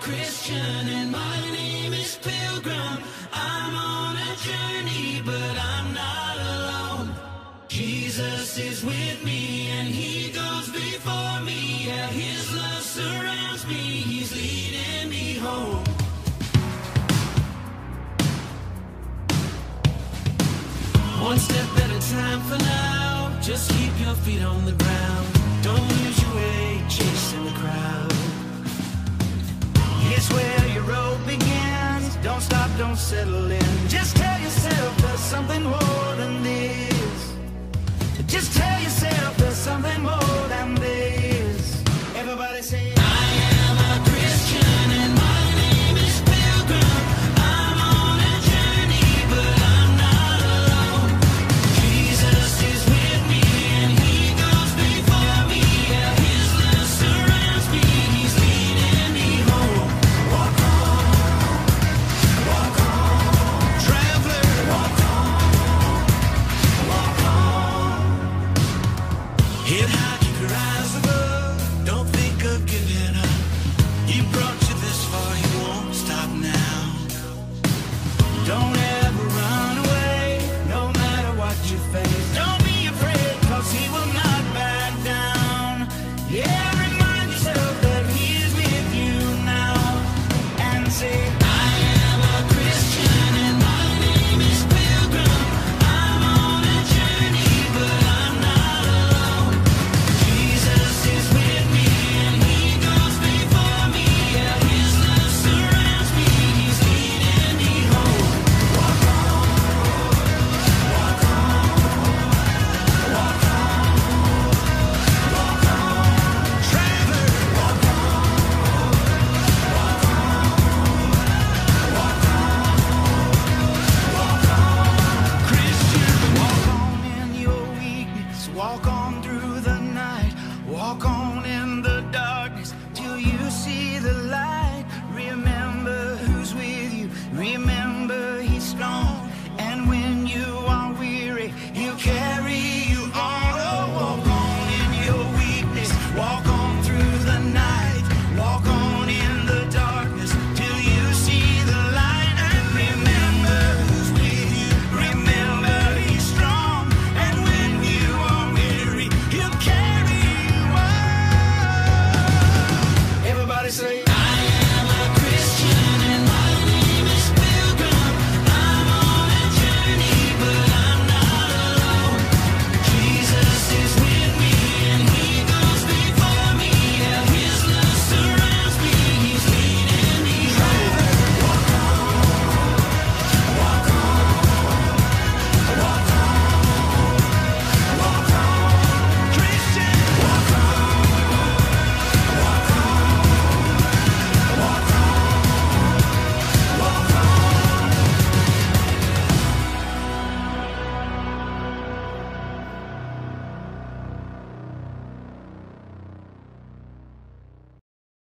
Christian and my name is Pilgrim. I'm on a journey, but I'm not alone. Jesus is with me and he goes before me. Yeah, his love surrounds me. He's leading me home. One step at a time for now. Just keep your feet on the ground. don't settle in. Just tell yourself there's something more than this. Just